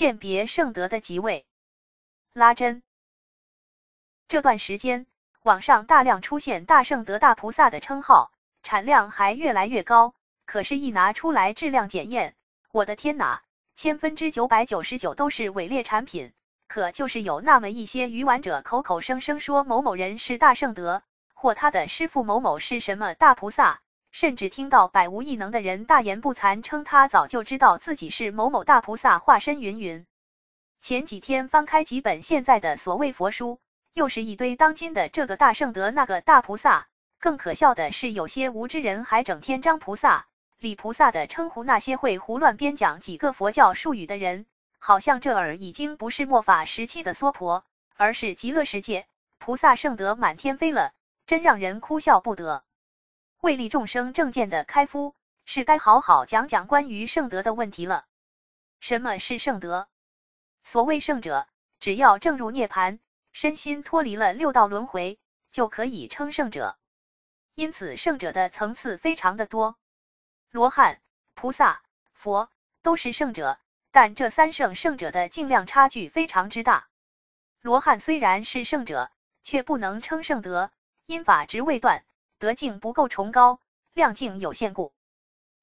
鉴别圣德的即位。拉真。这段时间，网上大量出现大圣德大菩萨的称号，产量还越来越高。可是，一拿出来质量检验，我的天哪，千分之九百九十九都是伪劣产品。可就是有那么一些愚顽者，口口声声说某某人是大圣德，或他的师父某某是什么大菩萨，甚至听到百无一能的人大言不惭，称他早就知道自己是某某大菩萨化身，云云。前几天翻开几本现在的所谓佛书，又是一堆当今的这个大圣德，那个大菩萨。更可笑的是，有些无知人还整天张菩萨、李菩萨的称呼，那些会胡乱编讲几个佛教术语的人。好像这儿已经不是末法时期的娑婆，而是极乐世界，菩萨圣德满天飞了，真让人哭笑不得。为利众生正见的开夫，是该好好讲讲关于圣德的问题了。什么是圣德？所谓圣者，只要正入涅盘，身心脱离了六道轮回，就可以称圣者。因此，圣者的层次非常的多，罗汉、菩萨、佛都是圣者。但这三圣圣者的境量差距非常之大。罗汉虽然是圣者，却不能称圣德，因法执未断，德境不够崇高，量境有限故。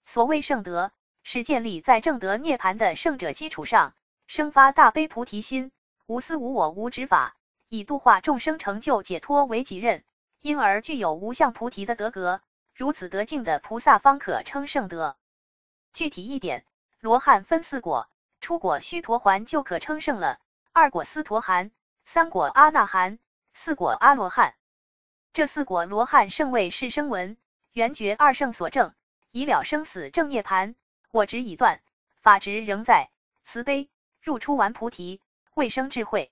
所谓圣德，是建立在正德涅盘的圣者基础上，生发大悲菩提心，无私无我无执法，以度化众生成就解脱为己任，因而具有无相菩提的德格。如此德境的菩萨，方可称圣德。具体一点，罗汉分四果。初果须陀环就可称圣了，二果斯陀含，三果阿那含，四果阿罗汉。这四果罗汉圣位是声闻、缘觉二圣所证，已了生死正涅盘，我执已断，法执仍在，慈悲入出完菩提，未生智慧。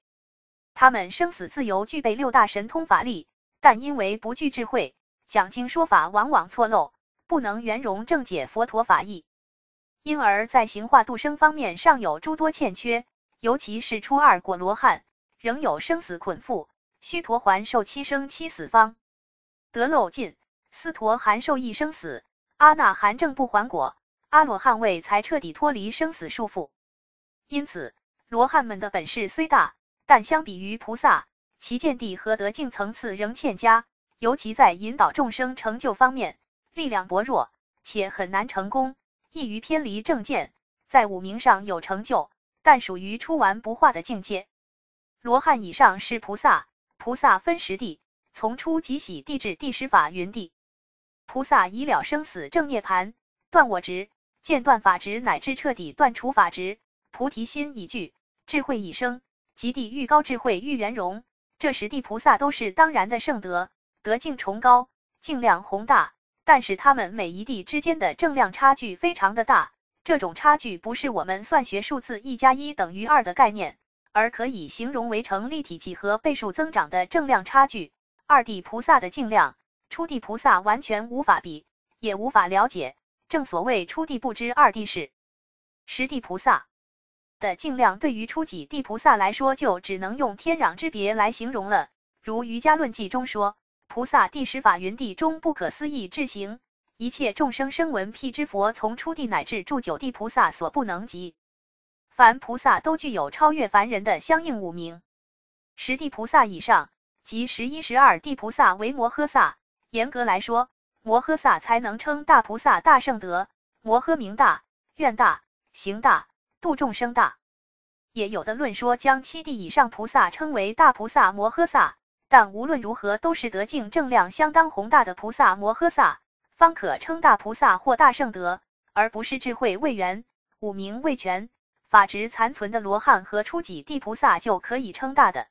他们生死自由，具备六大神通法力，但因为不具智慧，讲经说法往往错漏，不能圆融正解佛陀法义。因而，在行化度生方面尚有诸多欠缺，尤其是初二果罗汉，仍有生死捆缚，须陀环受七生七死方得漏尽，斯陀含受一生死，阿那含正不还果，阿罗汉位才彻底脱离生死束缚。因此，罗汉们的本事虽大，但相比于菩萨，其见地和德境层次仍欠佳，尤其在引导众生成就方面，力量薄弱，且很难成功。易于偏离正见，在五名上有成就，但属于出完不化的境界。罗汉以上是菩萨，菩萨分十地，从初即喜地至第十法云地。菩萨已了生死正涅盘，断我执，见断法执，乃至彻底断除法执，菩提心已具，智慧已生，极地愈高智慧愈圆融。这十地菩萨都是当然的圣德，德境崇高，境量宏大。但是他们每一地之间的正量差距非常的大，这种差距不是我们算学数字一加一等于二的概念，而可以形容为成立体几何倍数增长的正量差距。二地菩萨的净量，初地菩萨完全无法比，也无法了解。正所谓初地不知二地事，十地菩萨的净量对于初几地菩萨来说，就只能用天壤之别来形容了。如瑜伽论记中说。菩萨第十法云地中不可思议智行，一切众生生闻辟支佛，从初地乃至住九地菩萨所不能及。凡菩萨都具有超越凡人的相应五名。十地菩萨以上，即十一、十二地菩萨为摩诃萨。严格来说，摩诃萨才能称大菩萨大圣德。摩诃名大，愿大，行大，度众生大。也有的论说将七地以上菩萨称为大菩萨摩诃萨。但无论如何，都是德境正量相当宏大的菩萨摩诃萨，方可称大菩萨或大圣德，而不是智慧未圆、五明未全、法执残存的罗汉和初几地菩萨就可以称大的。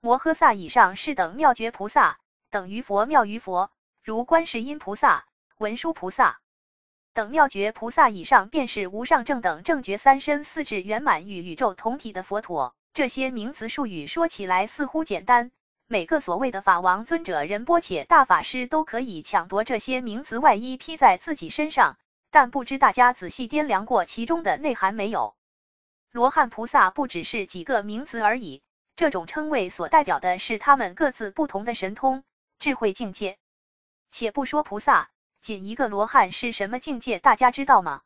摩诃萨以上是等妙觉菩萨，等于佛妙于佛，如观世音菩萨、文殊菩萨等妙觉菩萨以上，便是无上正等正觉三身四智圆满与宇宙同体的佛陀。这些名词术语说起来似乎简单。每个所谓的法王尊者、仁波且大法师都可以抢夺这些名词外衣披在自己身上，但不知大家仔细掂量过其中的内涵没有？罗汉菩萨不只是几个名词而已，这种称谓所代表的是他们各自不同的神通、智慧境界。且不说菩萨，仅一个罗汉是什么境界，大家知道吗？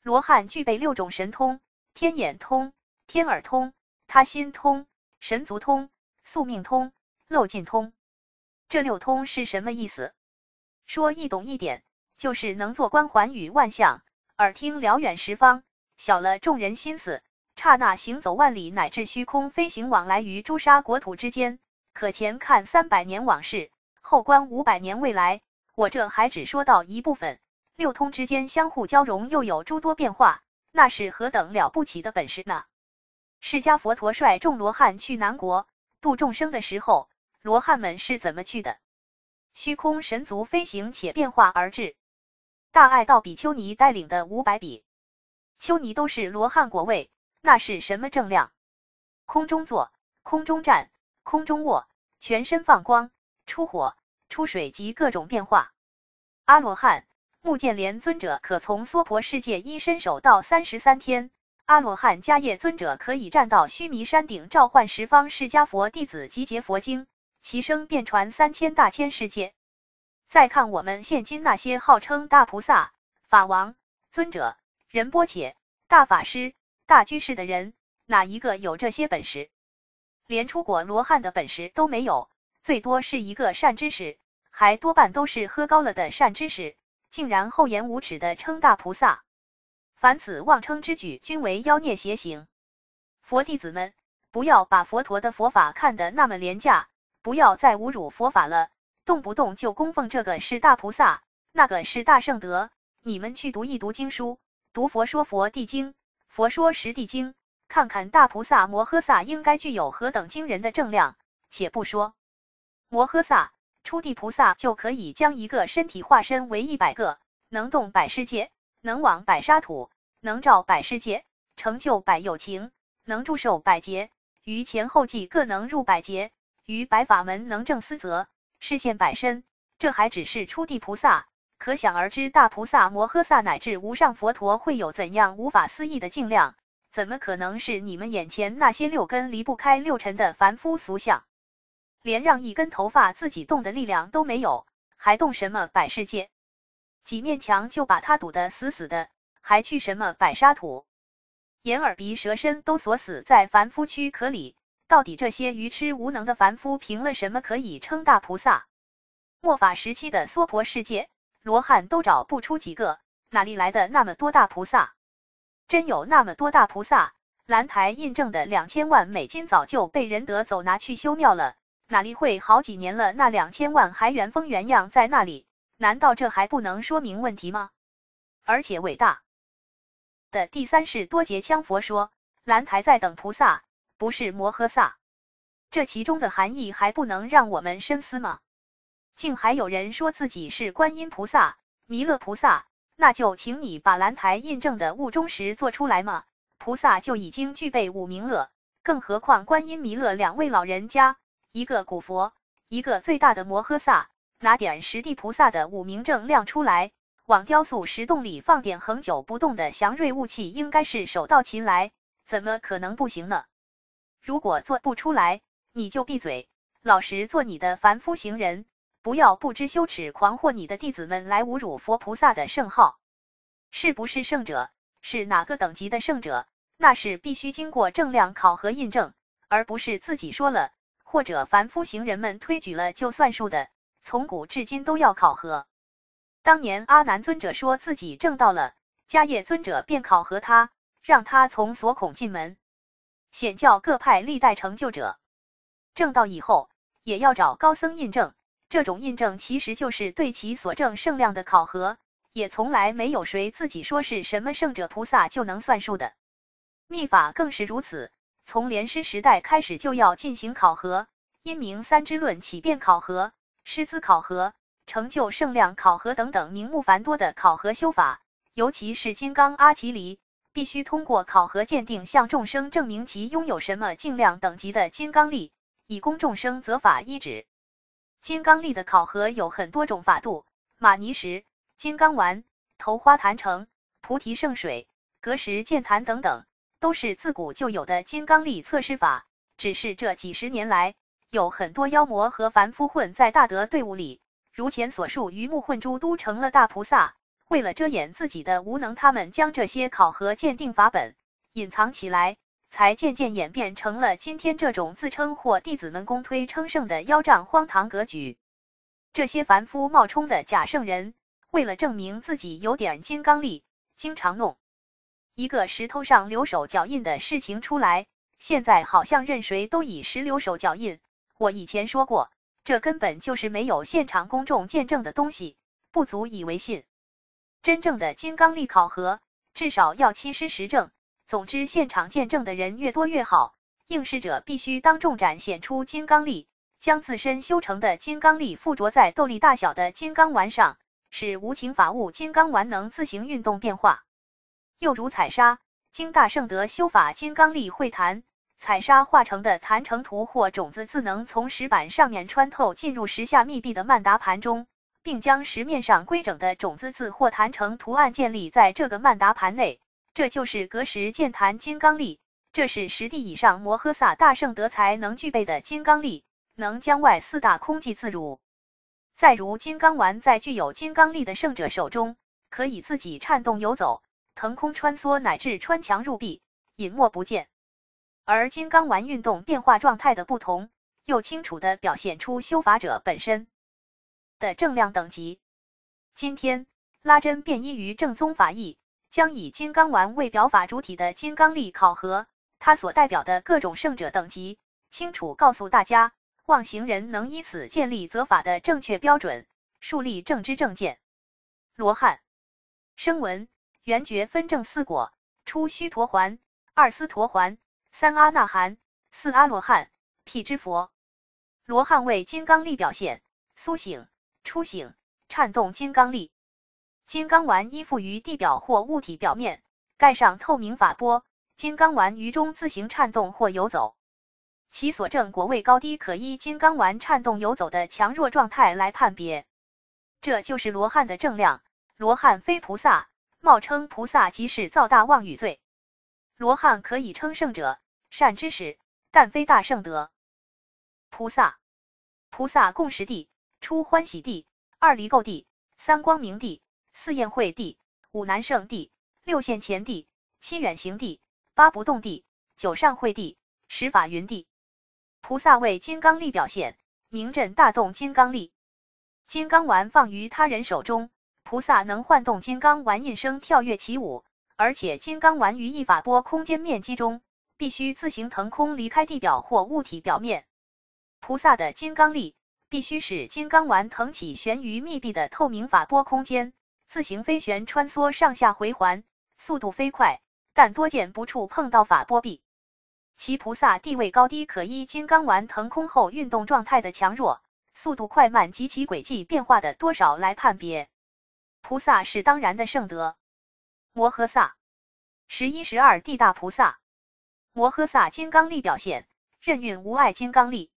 罗汉具备六种神通：天眼通、天耳通、他心通、神足通、宿命通、漏尽通。这六通是什么意思？说易懂一点，就是能做观环宇万象，耳听辽远十方，晓了众人心思，刹那行走万里，乃至虚空飞行，往来于朱砂国土之间，可前看三百年往事，后观五百年未来。我这还只说到一部分，六通之间相互交融，又有诸多变化，那是何等了不起的本事呢？释迦佛陀率众罗汉去南国度众生的时候，罗汉们是怎么去的？虚空神族飞行，且变化而至。大爱道比丘尼带领的五百比修尼都是罗汉果位，那是什么正量？空中坐，空中站，空中卧，全身放光，出火、出水及各种变化。阿罗汉目犍连尊者可从娑婆世界一伸手到三十三天。阿罗汉迦叶尊者可以站到须弥山顶，召唤十方释迦佛弟子集结佛经。其声遍传三千大千世界。再看我们现今那些号称大菩萨、法王、尊者、仁波切、大法师、大居士的人，哪一个有这些本事？连出果罗汉的本事都没有，最多是一个善知识，还多半都是喝高了的善知识，竟然厚颜无耻的称大菩萨。凡此妄称之举，均为妖孽邪行。佛弟子们，不要把佛陀的佛法看得那么廉价。不要再侮辱佛法了，动不动就供奉这个是大菩萨，那个是大圣德。你们去读一读经书，读《佛说佛地经》《佛说十地经》，看看大菩萨摩诃萨应该具有何等惊人的正量。且不说摩诃萨，初地菩萨就可以将一个身体化身为一百个，能动百世界，能往百沙土，能照百世界，成就百有情，能祝寿百劫，于前后继各能入百劫。于百法门能正思则，视现百身，这还只是初地菩萨，可想而知大菩萨摩诃萨乃至无上佛陀会有怎样无法思议的境量？怎么可能是你们眼前那些六根离不开六尘的凡夫俗相？连让一根头发自己动的力量都没有，还动什么百世界？几面墙就把他堵得死死的，还去什么百沙土？眼耳鼻舌身都锁死在凡夫躯壳里。到底这些愚痴无能的凡夫凭了什么可以称大菩萨？末法时期的娑婆世界，罗汉都找不出几个，哪里来的那么多大菩萨？真有那么多大菩萨，兰台印证的两千万美金早就被人得走拿去修庙了，哪里会好几年了，那两千万还原封原样在那里？难道这还不能说明问题吗？而且伟大的第三世多杰羌佛说，兰台在等菩萨。不是摩诃萨，这其中的含义还不能让我们深思吗？竟还有人说自己是观音菩萨、弥勒菩萨，那就请你把兰台印证的悟中石做出来嘛。菩萨就已经具备五名了，更何况观音、弥勒两位老人家，一个古佛，一个最大的摩诃萨，拿点实地菩萨的五明正亮出来，往雕塑石洞里放点恒久不动的祥瑞雾气，应该是手到擒来，怎么可能不行呢？如果做不出来，你就闭嘴，老实做你的凡夫行人，不要不知羞耻，狂惑你的弟子们来侮辱佛菩萨的圣号。是不是圣者，是哪个等级的圣者，那是必须经过正量考核印证，而不是自己说了或者凡夫行人们推举了就算数的。从古至今都要考核。当年阿难尊者说自己证到了，迦叶尊者便考核他，让他从锁孔进门。显教各派历代成就者证道以后，也要找高僧印证。这种印证其实就是对其所证圣量的考核，也从来没有谁自己说是什么圣者菩萨就能算数的。秘法更是如此，从莲师时代开始就要进行考核，因明三支论起变考核、师资考核、成就圣量考核等等名目繁多的考核修法，尤其是金刚阿奇离。必须通过考核鉴定，向众生证明其拥有什么尽量等级的金刚力，以供众生择法依止。金刚力的考核有很多种法度，玛尼石、金刚丸、头花坛城、菩提圣水、格石剑坛等等，都是自古就有的金刚力测试法。只是这几十年来，有很多妖魔和凡夫混在大德队伍里，如前所述，鱼目混珠，都成了大菩萨。为了遮掩自己的无能，他们将这些考核鉴定法本隐藏起来，才渐渐演变成了今天这种自称或弟子们公推称圣的妖障荒唐格局。这些凡夫冒充的假圣人，为了证明自己有点金刚力，经常弄一个石头上留手脚印的事情出来。现在好像任谁都以石留手脚印。我以前说过，这根本就是没有现场公众见证的东西，不足以为信。真正的金刚力考核，至少要七师实证。总之，现场见证的人越多越好。应试者必须当众展现出金刚力，将自身修成的金刚力附着在豆粒大小的金刚丸上，使无情法物金刚丸能自行运动变化。又如彩砂，经大圣德修法金刚力会弹，彩砂化成的坛成图或种子自能从石板上面穿透进入石下密闭的曼达盘中。并将石面上规整的种子字或坛成图案建立在这个曼达盘内，这就是隔时剑坛金刚力。这是十地以上摩诃萨大圣德才能具备的金刚力，能将外四大空寂自如。再如金刚丸在具有金刚力的圣者手中，可以自己颤动游走、腾空穿梭，乃至穿墙入壁，隐没不见。而金刚丸运动变化状态的不同，又清楚地表现出修法者本身。的正量等级。今天拉真便依于正宗法义，将以金刚丸为表法主体的金刚力考核，它所代表的各种圣者等级，清楚告诉大家，望行人能依此建立则法的正确标准，树立正知正见。罗汉声闻缘觉分正四果：初须陀环，二斯陀环，三阿那含，四阿罗汉，辟支佛。罗汉为金刚力表现，苏醒。初醒，颤动金刚力，金刚丸依附于地表或物体表面，盖上透明法波，金刚丸于中自行颤动或游走。其所证果位高低，可依金刚丸颤动游走的强弱状态来判别。这就是罗汉的正量。罗汉非菩萨，冒称菩萨即是造大妄语罪。罗汉可以称圣者、善知识，但非大圣德。菩萨，菩萨共十地。初欢喜地，二离垢地，三光明地，四宴会地，五南胜地，六现前地，七远行地，八不动地，九上会地，十法云地。菩萨为金刚力表现，名震大动金刚力。金刚丸放于他人手中，菩萨能唤动金刚丸应声跳跃起舞，而且金刚丸于一法波空间面积中，必须自行腾空离开地表或物体表面。菩萨的金刚力。必须使金刚丸腾起，悬于密闭的透明法波空间，自行飞旋穿梭，上下回环，速度飞快，但多见不触碰到法波壁。其菩萨地位高低，可依金刚丸腾空后运动状态的强弱、速度快慢及其轨迹变化的多少来判别。菩萨是当然的圣德。摩诃萨十一十二地大菩萨，摩诃萨金刚力表现，任运无碍金刚力。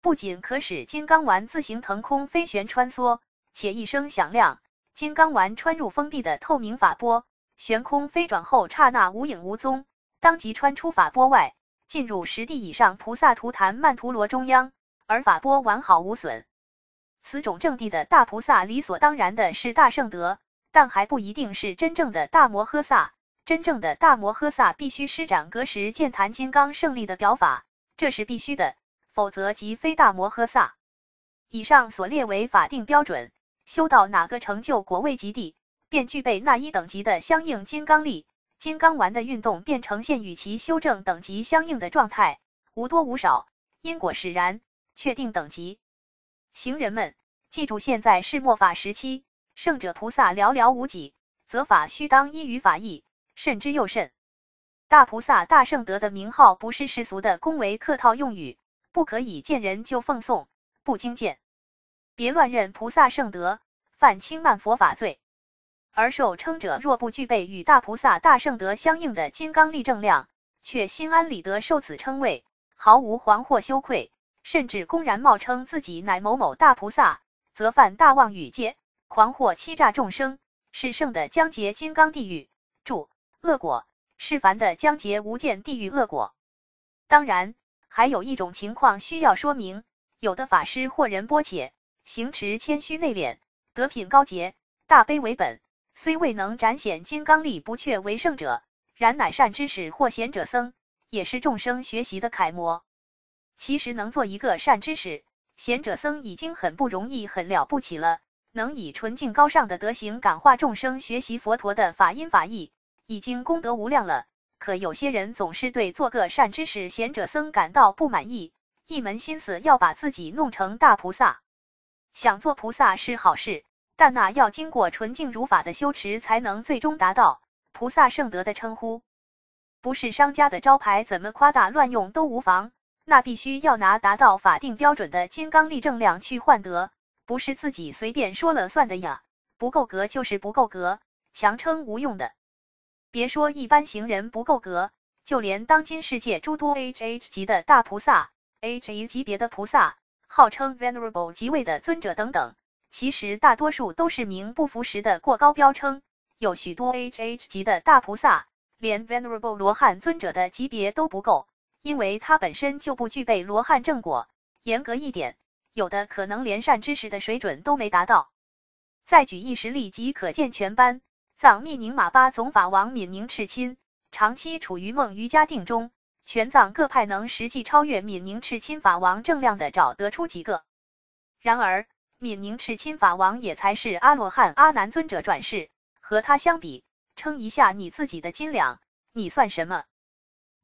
不仅可使金刚丸自行腾空飞旋穿梭，且一声响亮，金刚丸穿入封闭的透明法波，悬空飞转后刹那无影无踪，当即穿出法波外，进入十地以上菩萨图坛曼陀罗中央，而法波完好无损。此种正地的大菩萨理所当然的是大圣德，但还不一定是真正的大摩诃萨。真正的大摩诃萨必须施展格时剑坛金刚胜利的表法，这是必须的。否则即非大摩诃萨。以上所列为法定标准，修到哪个成就果位极地，便具备那一等级的相应金刚力，金刚丸的运动便呈现与其修正等级相应的状态，无多无少，因果使然，确定等级。行人们，记住，现在是末法时期，圣者菩萨寥寥无几，则法须当依于法义，慎之又慎。大菩萨、大圣德的名号，不是世俗的恭维客套用语。不可以见人就奉送，不经见，别乱认菩萨圣德，犯轻慢佛法罪。而受称者若不具备与大菩萨大圣德相应的金刚力正量，却心安理得受此称谓，毫无惶惑羞愧，甚至公然冒称自己乃某某大菩萨，则犯大妄语戒，狂惑欺诈众生，是圣的将劫金刚地狱，注恶果，是凡的将劫无间地狱恶果。当然。还有一种情况需要说明：有的法师或人波且行持谦虚内敛、德品高洁、大悲为本，虽未能展显金刚力，不却为圣者，然乃善知识或贤者僧，也是众生学习的楷模。其实能做一个善知识、贤者僧已经很不容易、很了不起了。能以纯净高尚的德行感化众生，学习佛陀的法音法义，已经功德无量了。可有些人总是对做个善知识、贤者僧感到不满意，一门心思要把自己弄成大菩萨。想做菩萨是好事，但那要经过纯净如法的修持，才能最终达到菩萨圣德的称呼。不是商家的招牌，怎么夸大乱用都无妨。那必须要拿达到法定标准的金刚力正量去换得。不是自己随便说了算的呀，不够格就是不够格，强撑无用的。别说一般行人不够格，就连当今世界诸多 H H 级的大菩萨、H 一级别的菩萨，号称 Venerable 级位的尊者等等，其实大多数都是名不符实的过高标称。有许多 H H 级的大菩萨，连 Venerable 罗汉尊者的级别都不够，因为他本身就不具备罗汉正果。严格一点。有的可能连善知识的水准都没达到。再举一实例，即可见全班藏密宁玛巴总法王敏宁赤亲，长期处于梦瑜伽定中。全藏各派能实际超越敏宁赤亲法王正量的，找得出几个？然而敏宁赤亲法王也才是阿罗汉阿难尊者转世，和他相比，称一下你自己的斤两，你算什么？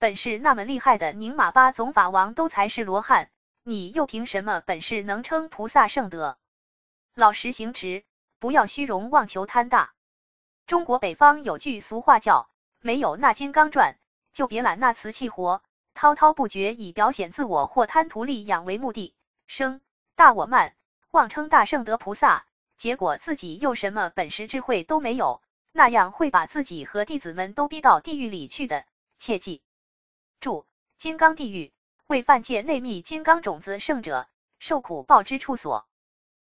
本事那么厉害的宁玛巴总法王都才是罗汉。你又凭什么本事能称菩萨圣德？老实行持，不要虚荣妄求贪大。中国北方有句俗话叫：没有那金刚钻，就别揽那瓷器活。滔滔不绝以表显自我或贪图利养为目的，生大我慢，妄称大圣德菩萨，结果自己又什么本事智慧都没有，那样会把自己和弟子们都逼到地狱里去的。切记，注金刚地狱。为犯戒内密金刚种子圣者受苦报之处所。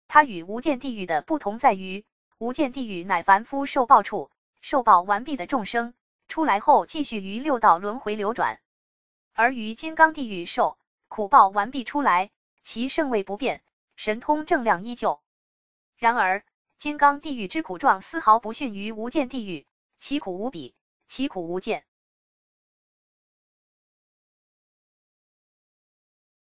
它与无间地狱的不同在于，无间地狱乃凡夫受报处，受报完毕的众生出来后继续于六道轮回流转；而于金刚地狱受苦报完毕出来，其圣位不变，神通正量依旧。然而金刚地狱之苦状丝毫不逊于无间地狱，其苦无比，其苦无间。